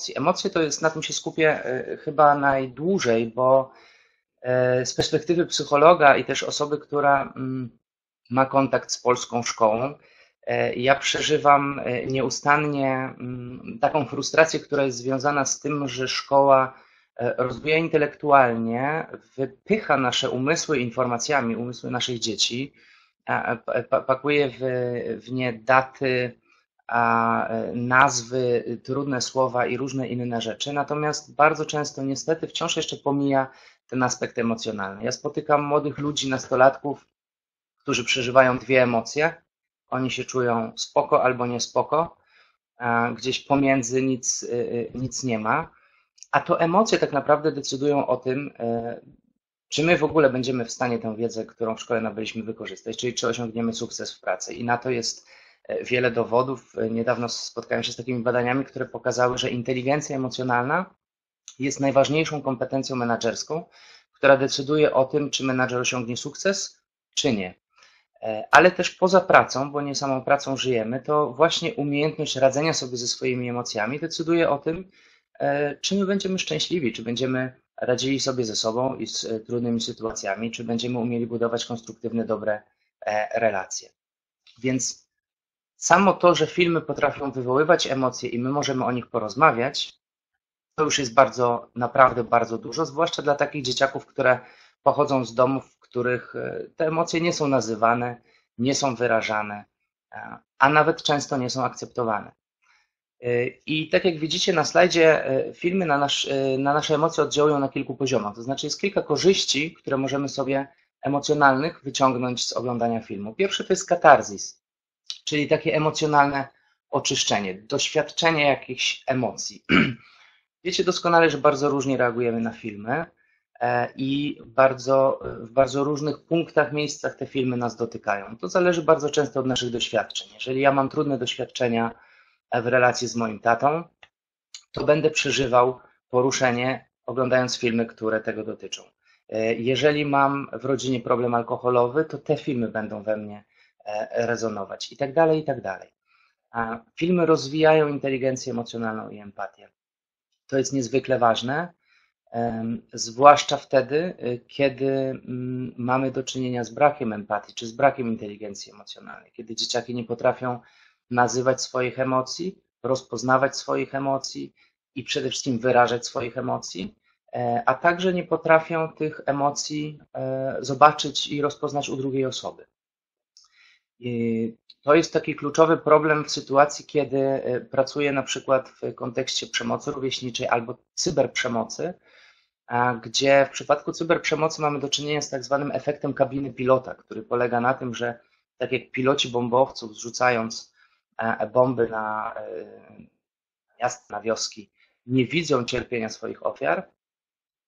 emocji. Emocje to jest, na tym się skupię chyba najdłużej, bo z perspektywy psychologa i też osoby, która mm, ma kontakt z polską szkołą, ja przeżywam nieustannie mm, taką frustrację, która jest związana z tym, że szkoła E, rozwija intelektualnie, wypycha nasze umysły informacjami, umysły naszych dzieci, pakuje w, w nie daty, e, nazwy, trudne słowa i różne inne rzeczy, natomiast bardzo często niestety wciąż jeszcze pomija ten aspekt emocjonalny. Ja spotykam młodych ludzi, nastolatków, którzy przeżywają dwie emocje. Oni się czują spoko albo niespoko, gdzieś pomiędzy nic, e, nic nie ma. A to emocje tak naprawdę decydują o tym, e, czy my w ogóle będziemy w stanie tę wiedzę, którą w szkole nabyliśmy, wykorzystać, czyli czy osiągniemy sukces w pracy. I na to jest e, wiele dowodów. E, niedawno spotkałem się z takimi badaniami, które pokazały, że inteligencja emocjonalna jest najważniejszą kompetencją menedżerską, która decyduje o tym, czy menadżer osiągnie sukces, czy nie. Ale też poza pracą, bo nie samą pracą żyjemy, to właśnie umiejętność radzenia sobie ze swoimi emocjami decyduje o tym, E, czy my będziemy szczęśliwi, czy będziemy radzili sobie ze sobą i z e, trudnymi sytuacjami, czy będziemy umieli budować konstruktywne, dobre e, relacje. Więc samo to, że filmy potrafią wywoływać emocje i my możemy o nich porozmawiać, to już jest bardzo, naprawdę bardzo dużo, zwłaszcza dla takich dzieciaków, które pochodzą z domów, w których te emocje nie są nazywane, nie są wyrażane, a nawet często nie są akceptowane. I tak jak widzicie na slajdzie, e, filmy na, nasz, e, na nasze emocje oddziałują na kilku poziomach. To znaczy jest kilka korzyści, które możemy sobie emocjonalnych wyciągnąć z oglądania filmu. Pierwszy to jest katarzis, czyli takie emocjonalne oczyszczenie, doświadczenie jakichś emocji. Wiecie doskonale, że bardzo różnie reagujemy na filmy e, i bardzo, w bardzo różnych punktach, miejscach te filmy nas dotykają. To zależy bardzo często od naszych doświadczeń. Jeżeli ja mam trudne doświadczenia, w relacji z moim tatą, to będę przeżywał poruszenie, oglądając filmy, które tego dotyczą. E, jeżeli mam w rodzinie problem alkoholowy, to te filmy będą we mnie e, rezonować i tak dalej, i tak dalej. A filmy rozwijają inteligencję emocjonalną i empatię. To jest niezwykle ważne, zwłaszcza wtedy, e, kiedy mm, mamy do czynienia z brakiem empatii czy z brakiem inteligencji emocjonalnej, kiedy dzieciaki nie potrafią nazywać swoich emocji, rozpoznawać swoich emocji i przede wszystkim wyrażać swoich emocji, e, a także nie potrafią tych emocji e, zobaczyć i rozpoznać u drugiej osoby. To jest taki kluczowy problem w sytuacji, kiedy e, pracuję na przykład w kontekście przemocy rówieśniczej albo cyberprzemocy, gdzie w przypadku cyberprzemocy mamy do czynienia z tak zwanym efektem kabiny pilota, który polega na tym, że tak jak piloci bombowców zrzucając E, bomby na e, miasta, na wioski, nie widzą cierpienia swoich ofiar,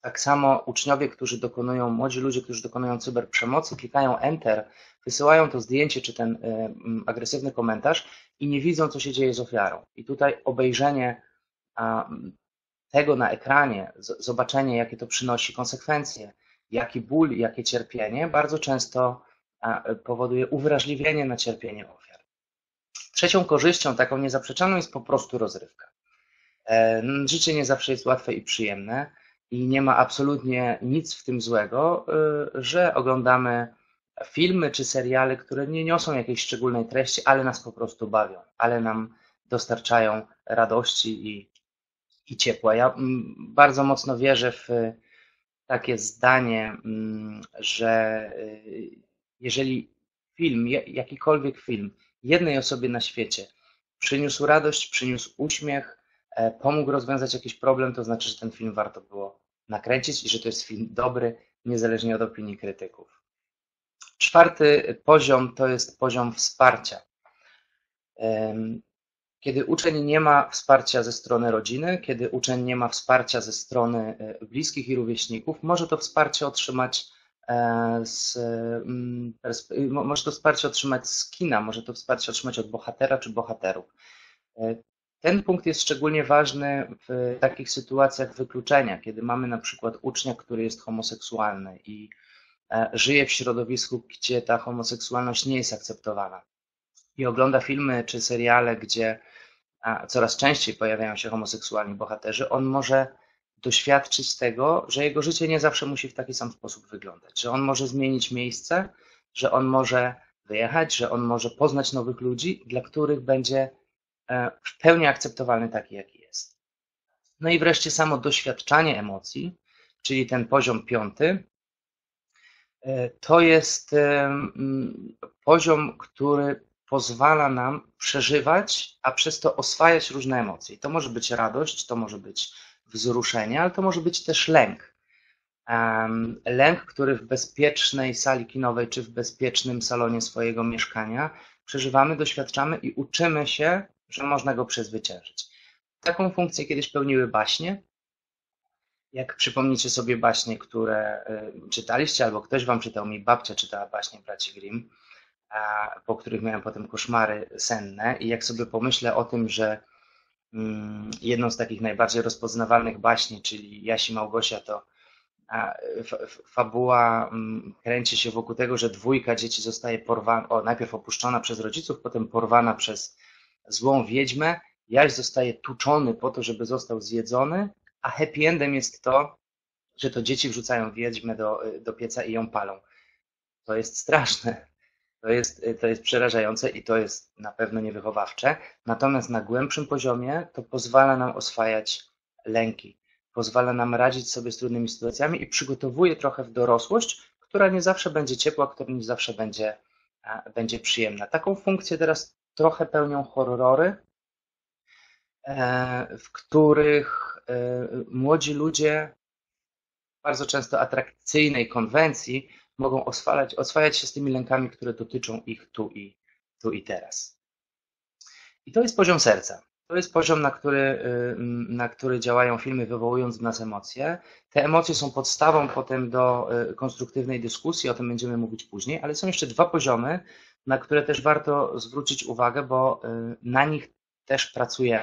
tak samo uczniowie, którzy dokonują, młodzi ludzie, którzy dokonują cyberprzemocy, klikają Enter, wysyłają to zdjęcie czy ten e, agresywny komentarz i nie widzą, co się dzieje z ofiarą. I tutaj obejrzenie tego na ekranie, zobaczenie, jakie to przynosi konsekwencje, jaki ból, jakie cierpienie, bardzo często powoduje uwrażliwienie na cierpienie ofiar. Trzecią korzyścią, taką niezaprzeczalną, jest po prostu rozrywka. E, życie nie zawsze jest łatwe i przyjemne i nie ma absolutnie nic w tym złego, e, że oglądamy filmy czy seriale, które nie niosą jakiejś szczególnej treści, ale nas po prostu bawią, ale nam dostarczają radości i, i ciepła. Ja mm, bardzo mocno wierzę w takie zdanie, mm, że e, jeżeli film, jakikolwiek film jednej osobie na świecie przyniósł radość, przyniósł uśmiech, e, pomógł rozwiązać jakiś problem, to znaczy, że ten film warto było nakręcić i że to jest film dobry, niezależnie od opinii krytyków. Czwarty poziom to jest poziom wsparcia. Kiedy uczeń nie ma wsparcia ze strony rodziny, kiedy uczeń nie ma wsparcia ze strony e, bliskich i rówieśników, może to wsparcie otrzymać E, z, mm, może to wsparcie otrzymać z kina, może to wsparcie otrzymać od bohatera czy bohaterów. Ten punkt jest szczególnie ważny w takich sytuacjach wykluczenia, kiedy mamy na przykład ucznia, który jest homoseksualny i e, żyje w środowisku, gdzie ta homoseksualność nie jest akceptowana i ogląda filmy czy seriale, gdzie coraz częściej pojawiają się homoseksualni bohaterzy, on może doświadczyć tego, że jego życie nie zawsze musi w taki sam sposób wyglądać, że on może zmienić miejsce, że on może wyjechać, że on może poznać nowych ludzi, dla których będzie w pełni akceptowalny taki, jaki jest. No i wreszcie samo doświadczanie emocji, czyli ten poziom piąty, e, to jest poziom, który pozwala nam przeżywać, a przez to oswajać różne emocje. To może być radość, to może być wzruszenie, ale to może być też lęk. Lęk, który w bezpiecznej sali kinowej czy w bezpiecznym salonie swojego mieszkania przeżywamy, doświadczamy i uczymy się, że można go przezwyciężyć. Taką funkcję kiedyś pełniły baśnie. Jak przypomnicie sobie baśnie, które y, czytaliście, albo ktoś wam czytał, mi babcia czytała baśnie braci Grimm, po których miałem potem koszmary senne. I jak sobie pomyślę o tym, że mm, jedną z takich najbardziej rozpoznawalnych baśni, czyli Jasi Małgosia, to fabuła mm, kręci się wokół tego, że dwójka dzieci zostaje porwana, najpierw opuszczona przez rodziców, potem porwana przez złą wiedźmę. Jaś zostaje tuczony po to, żeby został zjedzony, a happy endem jest to, że to dzieci wrzucają wiedźmę do, do pieca i ją palą. To jest straszne. To jest, to jest przerażające i to jest na pewno niewychowawcze. Natomiast na głębszym poziomie to pozwala nam oswajać lęki, pozwala nam radzić sobie z trudnymi sytuacjami i przygotowuje trochę w dorosłość, która nie zawsze będzie ciepła, która nie zawsze będzie, będzie przyjemna. Taką funkcję teraz trochę pełnią horrory, e, w których e, młodzi ludzie bardzo często atrakcyjnej konwencji mogą oswalać, oswajać się z tymi lękami, które dotyczą ich tu i, tu i teraz. I to jest poziom serca. To jest poziom, na który, y, na który działają filmy, wywołując w nas emocje. Te emocje są podstawą potem do y, konstruktywnej dyskusji, o tym będziemy mówić później, ale są jeszcze dwa poziomy, na które też warto zwrócić uwagę, bo y, na nich też pracujemy.